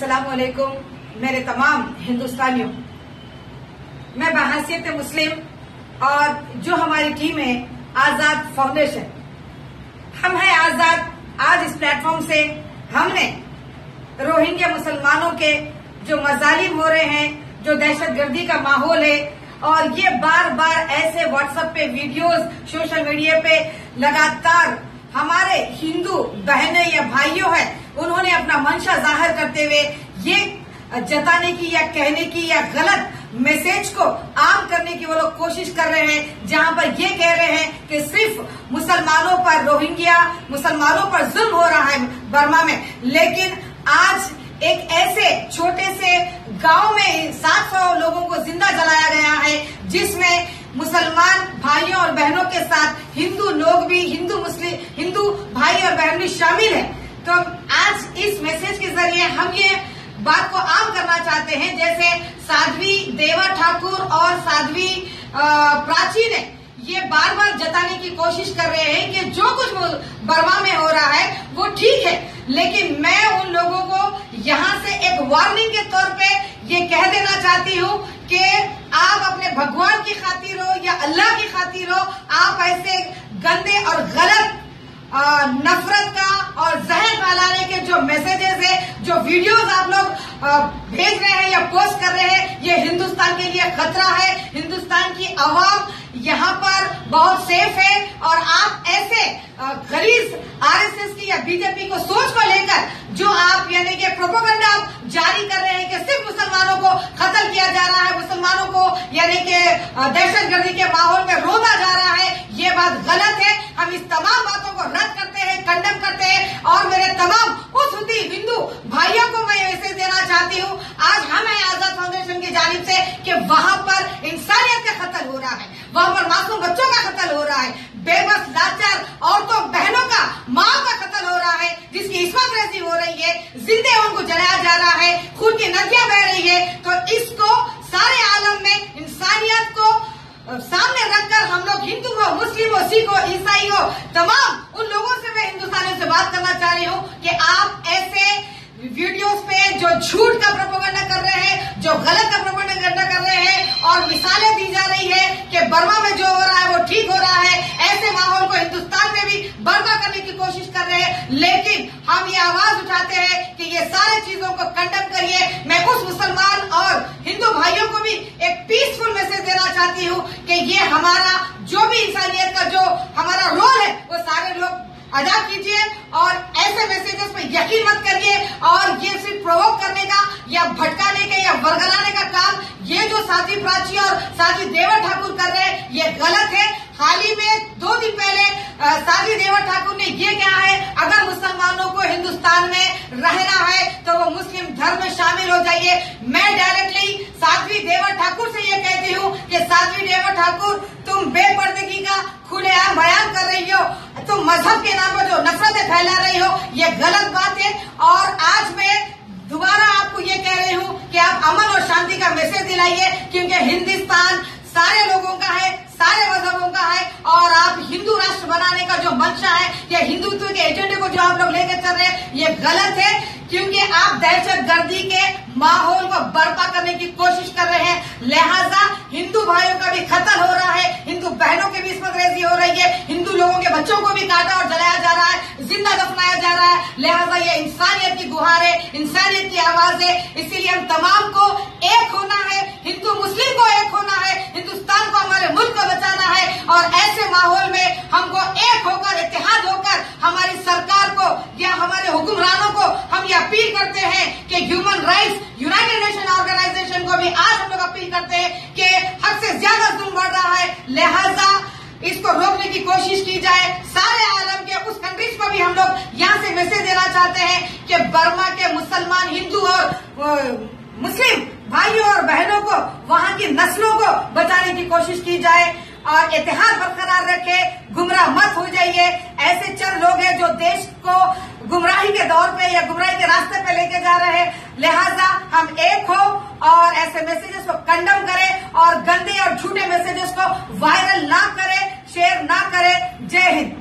अस्सलाम वालेकुम मेरे तमाम हिंदुस्तानियों, मैं बहसीत मुस्लिम और जो हमारी टीम है, आज़ाद फाउंडेशन। हम हैं आज़ाद। आज इस प्लेटफॉर्म से हमने रोहिंग्या मुसलमानों के जो मजालिम हो रहे हैं, जो दहशतगर्दी का माहौल है, और ये बार बार ऐसे व्हाट्सएप पे वीडियोस सोशल मीडिया पे लगातार हमारे हिंदू बहनें या भाइयों हैं उन्होंने अपना मंशा ज़ाहिर करते हुए ये जताने की या कहने की या गलत मैसेज को आम करने की वो लोग कोशिश कर रहे हैं, जहाँ पर ये कह रहे हैं कि सिर्फ़ मुसलमानों पर रोहिंग्या, मुसलमानों पर जुल्म हो रहा है बर्मा में। लेकिन आज एक ऐसे छोटे से गाँव में 700 लोगों को ज़िंदा जलाया गया है, जिसमें मुसलमान भाइयों और बहनों के साथ हिंदू लोग भी, हिंदू मुस्लिम, हिंदू भाई और बहन भी शामिल हैं। तो आज इस मैसेज के ज़रिए हम ये बात को आम करना चाहते हैं, जैसे साध्वी देवा ठाकुर और साध्वी प्राची ने ये बार बार जताने की कोशिश कर रहे हैं कि जो कुछ बर्मा में हो रहा है, वो ठीक है। लेकिन मैं उन लोगों को यहाँ से एक वार्निंग के तौर पे ये कह देना चाहती हूँ कि आप अपने भगवान की खातिर हो या अल्लाह की खातिर हो, आप ऐसे गंदे और गलत नफरत का और जहर फैलाने के जो मैसेजेस है, जो वीडियोस आप लोग भेज रहे हैं या पोस्ट कर रहे हैं, ये हिंदुस्तान के लिए खतरा है। हिंदुस्तान की आवाम यहाँ पर बहुत सेफ़ है और आप ऐसे गरीज आरएसएस की या बीजेपी को सोच को लेकर जो आप यानी कि प्रोपोगंडा जारी कर रहे हैं कि सिर्फ़ मुसलमानों को कत्ल किया जा रहा है, मुसलमानों को यानी कि दहशतगर्दी के माहौल में रोना जा रहा है, ये बात गलत है। हम इस तमाम रद्द करते हैं कंडम करते हैं। और मेरे तमाम उस हिंदू भाइयों को मैं मैसेज देना चाहती हूँ। आज हम है आज़ाद फाउंडेशन की जानब से कि वहाँ पर इंसानियत का कत्ल हो रहा है। वहाँ पर मासूम बच्चों का कत्ल हो रहा है। बेबस, लाचार औरतों, बहनों का, माँ का कत्ल हो रहा है, जिसकी इसमत रेजी हो रही है। जिंदे उनको जलाया जा रहा है, खून की नदियाँ बह रही है। तो इसको सारे आलम में इंसानियत को सामने रखकर हम लोग हिंदू हो, मुस्लिम हो, सिख हो, ईसाई हो, तमाम बात करना चाह रही हूँ कि आप ऐसे वीडियोस पे जो झूठ का प्रोपोगंडा कर रहे हैं, जो गलत का प्रोपोगंडा कर रहे हैं और मिसालें दी जा रही है कि बर्मा में जो हो रहा है वो ठीक हो रहा है, ऐसे माहौल को हिंदुस्तान में भी बर्मा करने की कोशिश कर रहे हैं। लेकिन हम ये आवाज़ उठाते हैं कि ये सारे चीज़ों को कंडम करिए। मैं उस मुसलमान और हिंदू भाइयों को भी एक पीसफुल मैसेज देना चाहती हूँ कि ये हमारा जो भी इंसानियत का जो हमारा रोल है, वो सारे लोग अदा कीजिए और ऐसे मैसेजेस पे यकीन मत करिए और ये सिर्फ़ प्रोवोक करने का या भटकाने का या वर्गलाने का काम, ये जो साथी प्राची और साथी देवर ठाकुर कर रहे हैं, ये गलत है। हाल ही में दो दिन पहले साथी देवर ठाकुर ने ये कहा है, अगर मुसलमानों को हिंदुस्तान में रहना है तो वो मुस्लिम धर्म में शामिल हो जाइए। मैं डायरेक्टली साध्वी देवर ठाकुर से ये कहती हूँ कि साध्वी देवर ठाकुर, तुम बेपर्दगी का खुलेआम बयान कर रही हो तुम मज़हब के नाम पर जो नफरतें फैला रही हो, ये गलत बात है। और आज मैं दोबारा आपको ये कह रही हूँ कि आप अमन और शांति का मैसेज दिलाइए, क्योंकि हिंदुस्तान सारे लोगों का है, सारे मजहबों का है, और आप हिंदू राष्ट्र बनाने का जो मंशा है, या हिंदुत्व के एजेंडे को जो आप लोग लेकर चल रहे हैं, ये गलत है, क्योंकि आप दहशत गर्दी के माहौल को बर्पा करने की कोशिश कर रहे हैं। लिहाजा हिंदू भाइयों का भी खतल हो रहा है हिंदू बहनों की भी हो रही है। हिंदू लोगों के बच्चों को भी काटा और जलाया जा रहा है, ज़िंदा दफनाया जा रहा है। लिहाजा ये इंसानियत की गुहार है, इंसानियत की आवाज़ है। इसीलिए हम तमाम को एक होना है, हिंदू मुस्लिम को एक होना है, हिंदुस्तान को हमारे मुल्क को बचाना है। और ऐसे माहौल में हमको एक होकर इतिहाद होकर हमारी सरकार को या हमारे हुक्मरानों को हम ये अपील करते हैं कि human rights united nation organisation को भी आज हम लोग अपील करते हैं कि हद से ज़्यादा जुल्म बढ़ रहा है। लिहाजा इसको रोकने की कोशिश की जाए। सारे आलम के उस कंट्रीज़ को भी हम लोग यहाँ से मैसेज देना चाहते हैं कि बर्मा के मुसलमान हिंदू और मुस्लिम भाइयों और बहनों को, वहाँ की नस्लों को बचाने की कोशिश की जाए और इतिहास बरकरार रखे, गुमराह मत हो जाइए। ऐसे चंद लोग हैं जो देश को गुमराही के दौर पे या गुमराही के रास्ते पे लेके जा रहे हैं। लिहाजा हम एक हो और ऐसे मैसेजेस को कंडम करें और गंदे और झूठे मैसेजेस को वायरल ना करें। शेयर ना करें। जय हिंद।